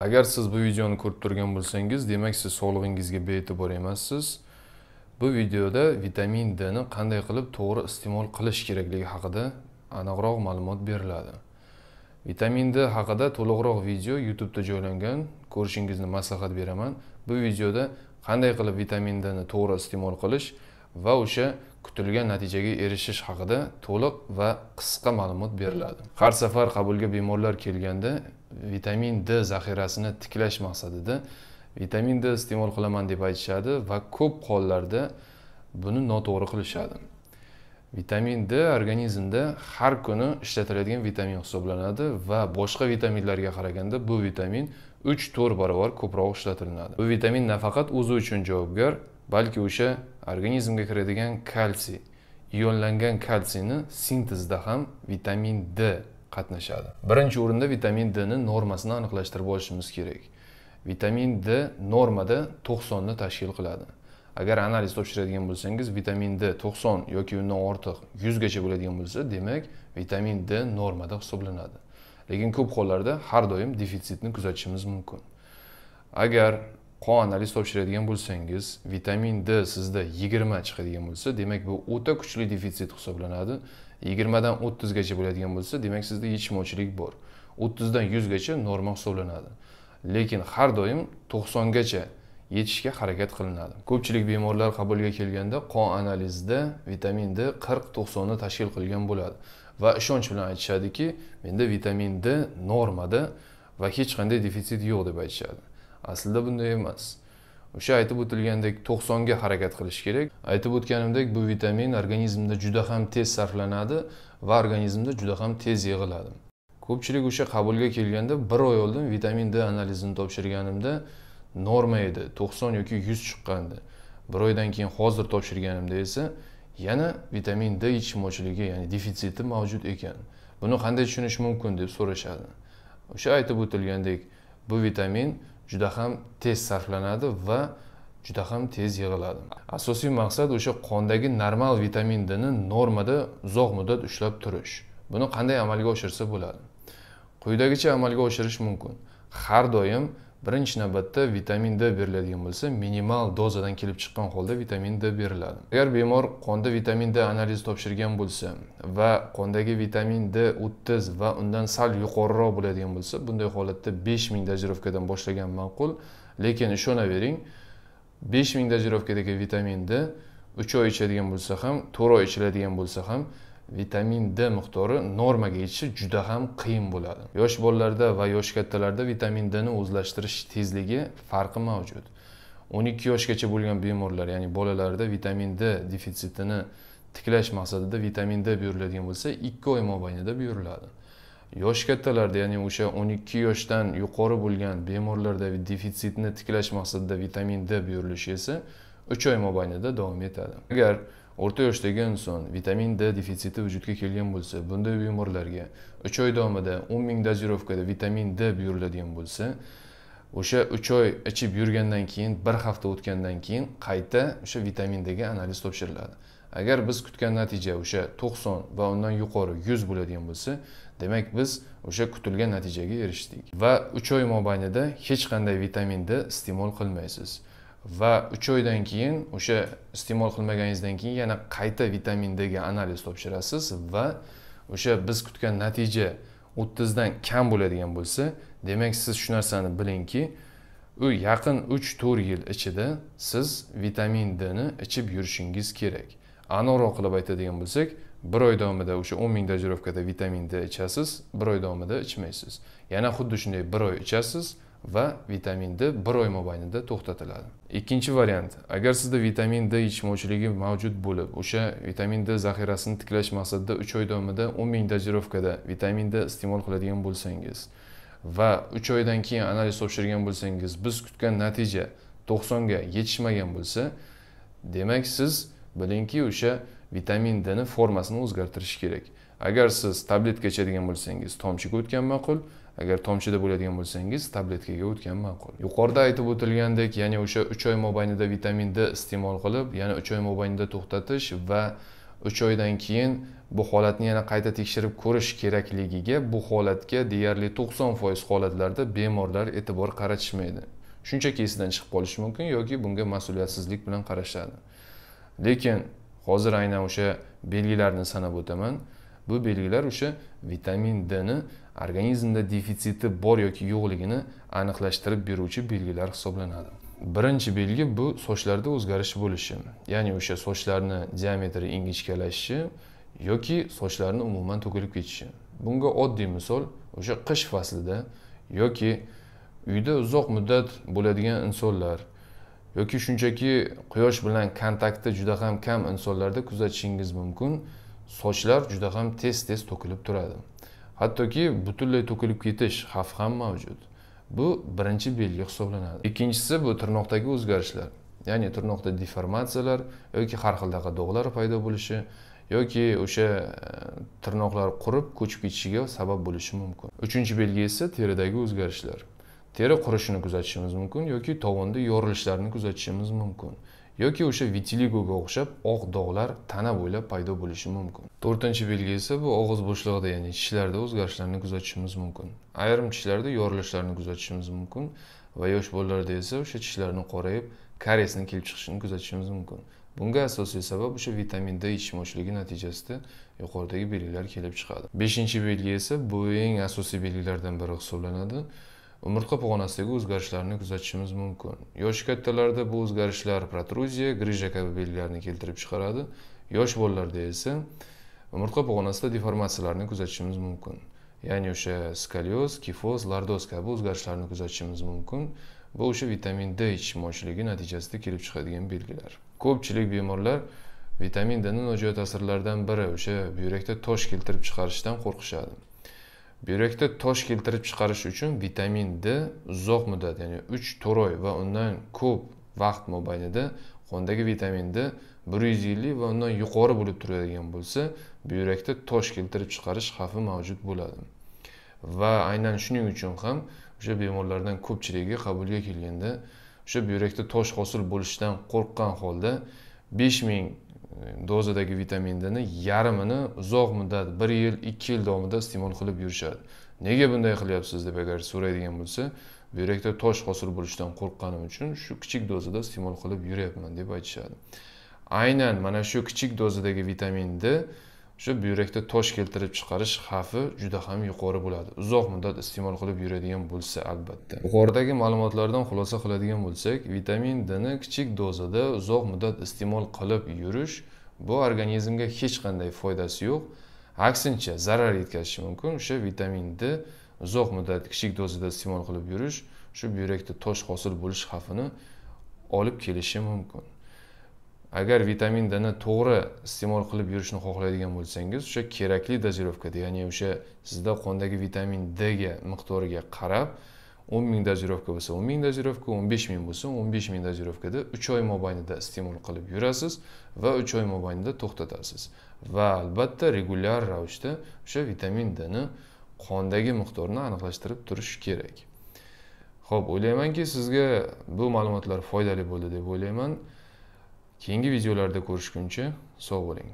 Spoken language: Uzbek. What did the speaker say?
agar siz bu videoni ko'rib turgan bo'lsangiz demak siz sog'lig'ingizga bee'tibor emassiz. Bu videoda vitamin d ni qanday qilib to'g'ri iste'mol qilish kerakligi haqida aniqroq ma'lumot beriladi. Vitamin d haqida to'liqroq video youtubeda joylangan. Ko'rishingizni maslahat beraman. Bu videoda qanday qilib vitamin d ni to'g'ri iste'mol qilish va o'sha kutilgan natijaga erishish haqida to'liq va qisqa ma'lumot beriladi. Har safar qabulga bemorlar kelganda vitamin d zaxirasini tiklash maqsadida. Vitamin d iste'mol qilaman deb aytishadi va ko'p hollarda buni noto'g'ri qilishadi. Vitamin d organizmda har kuni ishlatiladigan vitamin hisoblanadi va boshqa vitaminlarga qaraganda bu vitamin uch to'rt barobar ko'proq ishlatilinadi. Bu vitamin nafaqat o'zi uchun javobgar balki o'sha organizmga kiradigan kalsiy ionlangan kalsiyni sintezda ham vitamin d qatnashadi. Birinchi o'rinda vitamin d ni normasini aniqlashtirib olishimiz kerak. Vitamin d normada to'qsonni tashkil qiladi. Agar analiz topshiradigan bo'lsangiz vitamin d to'qson yoki undan ortiq yuzgacha bo'ladigan bo'lsa demak vitamin d normada hisoblanadi. Lekin ko'p hollarda har doim defitsitni kuzatishimiz mumkin. Agar qon analiz topshiradigan bo'lsangiz vitamin d sizda yigirma chiqadigan bo'lsa demak bu o'ta kuchli defitsit hisoblanadi. Yigirmadan o'ttizgacha bo'ladigan bo'lsa demak sizda yetishmovchilik bor. O'ttizdan yuzgacha norma hisoblanadi. Lekin har doim to'qsongacha yetishga harakat qilinadi. Ko'pchilik bemorlar qabulga kelganda qon analizida vitamin d qirq to'qsonni tashkil qilgan bo'ladi. Va ishonch bilan aytishadiki menda vitamin d normada va hech qanday defitsit yo'q deb aytishadi. Aslida bunday emas. O'sha aytib o'tilgandek to'qsonga harakat qilish kerak. Aytib o'tganimdek bu vitamin organizmda juda ham tez sarflanadi va organizmda juda ham tez yig'iladi. Ko'pchilik o'sha qabulga kelganda bir oy oldin vitamin d analizini topshirganimda norma edi to'qson yoki yuz chiqqandi. Bir oydan keyin hozir topshirganimda esa yana vitamin d yetishmovchiligi ya'ni defitsiti mavjud ekan. Buni qanday tushunish mumkin deb so'rashadi. O'sha aytib o'tilgandek bu vitamin juda ham tez sarflanadi va juda ham tez yig'iladi. Asosiy maqsad o'sha qondagi normal vitamin d ni normada uzoq muddat ushlab turish. Buni qanday amalga oshirsa bo'ladi? Quyidagicha amalga oshirish mumkin. Har doim birinchi navbatda vitamin d beriladigan bo'lsa minimal dozadan kelib chiqqan holda vitamin d beriladi. Agar bemor qonda vitamin d analizi topshirgan bo'lsa va qondagi vitamin d o'ttiz va undan sal yuqoriroq bo'ladigan bo'lsa bunday holatda besh ming dozirovkadan boshlagan ma'qul. Lekin ishonavering besh ming dozirovkadagi vitamin d uch oy ichadigan bo'lsa ham to'rt oy ichiladigan bo'lsa ham vitamin d miqdori normaga yetishi juda ham qiyin bo'ladi. Yosh bolalarda va yosh kattalarda vitamin d ni o'zlashtirish tezligi farqi mavjud. O'n ikki yoshgacha bo'lgan bemorlar ya'ni bolalarda vitamin d defitsitini tiklash maqsadida vitamin d buyuriladigan bo'lsa ikki oy mobaynida buyuriladi. Yosh kattalarda ya'ni o'sha o'n ikki yoshdan yuqori bo'lgan bemorlarda defitsitni tiklash maqsadida vitamin d buyurilishi esa uch oy mobaynida davom etadi. Agar o'rta yoshdagi inson vitamin d defitsiti vujudga kelgan bo'lsa bunday bemorlarga uch oy davomida o'n ming dozirovkada vitamin d buyuriladigan bo'lsa o'sha uch oy ichib yurgandan keyin bir hafta o'tgandan keyin qayta o'sha vitamin dga analiz topshiriladi. Agar biz kutgan natija o'sha to'qson va undan yuqori yuz bo'ladigan bo'lsa demak biz o'sha kutilgan natijaga erishdik. Va uch oy mobaynida hech qanday vitamin d iste'mol qilmaysiz. Va uch oydan keyin o'sha iste'mol qilmaganingizdan keyin yana qayta vitamin d ga analiz topshirasiz va o'sha biz kutgan natija o'ttizdan kam bo'ladigan bo'lsa demak siz shu narsani bilingki u yaqin uch to'rt yil ichida siz vitamin d ni ichib yurishingiz kerak. Aniqroq qilib aytadigan bo'lsak bir oy davomida o'sha o'n ming dozirovkada vitamin d ichasiz bir oy davomida ichmaysiz. Yana xuddi shunday bir oy ichasiz va vitamin d bir oy mobaynida to'xtatiladi. Ikkinchi variant agar sizda vitamin d yetishmovchiligi mavjud bo'lib o'sha vitamin d zaxirasini tiklash maqsadida uch oy davomida o'n ming dozirovkada vitamin d iste'mol qiladigan bo'lsangiz va uch oydan keyin analiz topshirgan bo'lsangiz biz kutgan natija to'qsonga yetishmagan bo'lsa demak siz bilingki o'sha vitamin d ni formasini o'zgartirish kerak. Agar siz tabletka ichadigan bo'lsangiz tomchiga o'tgan ma'qul agar tomchida bo'ladigan bo'lsangiz tabletkaga o'tgan ma'qul. Yuqorida aytib o'tilgandek ya'ni o'sha uch oy mobaynida vitamin d iste'mol qilib yana uch oy mobaynida to'xtatish va uch oydan keyin bu holatni yana qayta tekshirib ko'rish kerakligiga bu holatga deyarli to'qson foiz holatlarda bemorlar e'tibor qaratishmaydi. Shunchaki esidan chiqib qolishi mumkin yoki bunga mas'uliyatsizlik bilan qarashadi. Lekin hozir aynan o'sha belgilarni sanab o'taman. Bu belgilar o'sha vitamin d ni organizmda defitsiti bor yoki yo'qligini aniqlashtirib beruvchi belgilar hisoblanadi. Birinchi belgi bu sochlarda o'zgarish bo'lishi. Ya'ni o'sha sochlarni diametri ingichkalashishi yoki sochlarni umuman to'kilib ketishi. Bunga oddiy misol o'sha qish faslida yoki uyda uzoq muddat bo'ladigan insonlar yoki shunchaki quyosh bilan kontaktda juda ham kam insonlarda kuzatishingiz mumkin. Sochlar juda ham tez tez to'kilib turadi. Hattoki butunlay to'kilib ketish xavfi ham mavjud. Bu birinchi belgi hisoblanadi. Ikkinchisi bu tirnoqdagi o'zgarishlar ya'ni tirnoqda deformatsiyalar yoki har xildaqa dog'lar paydo bo'lishi yoki o'sha e, tirnoqlar qurib ko'chib ketishiga sabab bo'lishi mumkin. Uchinchi belgi esa teridagi o'zgarishlar. Teri qurishini kuzatishimiz mumkin yoki tovonda yorilishlarni kuzatishimiz mumkin. Yoki o'sha vitiligoga o'xshab oq dog'lar tana bo'ylab paydo bo'lishi mumkin. To'rtinchi belgi esa bu og'iz bo'shlig'ida ya'ni tishlarda o'zgarishlarni kuzatishimiz mumkin. Ayrim tishlarda yorilishlarni kuzatishimiz mumkin va yosh bolalarda esa o'sha tishlarni qorayib kariesni kelib chiqishini kuzatishimiz mumkin. Bunga asosiy sabab o'sha vitamin d yetishmovchiligi natijasida yuqoridagi belgilar kelib chiqadi. Beshinchi belgi esa bu eng asosiy belgilardan biri hisoblanadi. Umurtqa pog'onasidagi o'zgarishlarni kuzatishimiz mumkin. Yoshi kattalarda bu o'zgarishlar protruziya grija kabi belgilarni keltirib chiqaradi. Yosh bolalarda esa umurtqa pog'onasida deformatsiyalarni kuzatishimiz mumkin. Ya'ni o'sha skolyoz kifoz lordoz kabi o'zgarishlarni kuzatishimiz mumkin. Bu o'sha vitamin d yetishmovchiligi natijasida kelib chiqadigan belgilar. Ko'pchilik bemorlar vitamin dni nojo'ya ta'sirlaridan biri o'sha buyrakda tosh keltirib chiqarishdan qo'rqishadi. Buyrakda tosh keltirib chiqarish uchun vitamin d uzoq muddat ya'ni uch to'rt oy va undan ko'p vaqt mobaynida qondagi vitamin d bir yuz ellik va undan yuqori bo'lib turadigan bo'lsa buyrakda tosh keltirib chiqarish xavfi mavjud bo'ladi. Va aynan shuning uchun ham o'sha bemorlardan ko'pchiligi qabulga kelganda o'sha buyrakda tosh hosil bo'lishidan qo'rqqan holda besh ming e, dozadagi vitamindini yarmini uzoq muddat bir yil ikki yil davomida iste'mol qilib yurishadi. Nega bunday qilyapsiz deb agar so'raydigan bo'lsa buyrakda tosh hosil bo'lishidan qo'rqqanim uchun shu kichik dozada iste'mol qilib yuryapman deb aytishadi. Aynan mana shu kichik dozadagi vitamin d o'sha buyrakda tosh keltirib chiqarish xavfi juda ham yuqori bo'ladi. Uzoq muddat iste'mol qilib yuradigan bo'lsa albatta. Yuqoridagi ma'lumotlardan xulosa qiladigan bo'lsak vitamin dni kichik dozada uzoq muddat iste'mol qilib yurish bu organizmga hech qanday foydasi yo'q. Aksincha zarar yetkazishi mumkin. O'sha vitamin d uzoq muddat kichik dozada iste'mol qilib yurish shu buyrakda tosh hosil bo'lish xavfini olib kelishi mumkin. Agar vitamin dni to'g'ri iste'mol qilib yurishni xohlaydigan bo'lsangiz o'sha kerakli dozirovkada ya'ni o'sha sizda qondagi vitamin d ga miqdoriga qarab o'n ming dozirovka bo'lsa o'n ming dozirovka o'n besh ming bo'lsa o'n besh ming dozirovkada uch oy mobaynida iste'mol qilib yurasiz va uch oy mobaynida to'xtatasiz. Va albatta regulyar ravishda o'sha vitamin dni qondagi miqdorini aniqlashtirib turish kerak. Ho'p o'ylaymanki sizga bu ma'lumotlar foydali bo'ldi deb o'ylayman. Keyingi videolarda ko'rishguncha sog' bo'ling.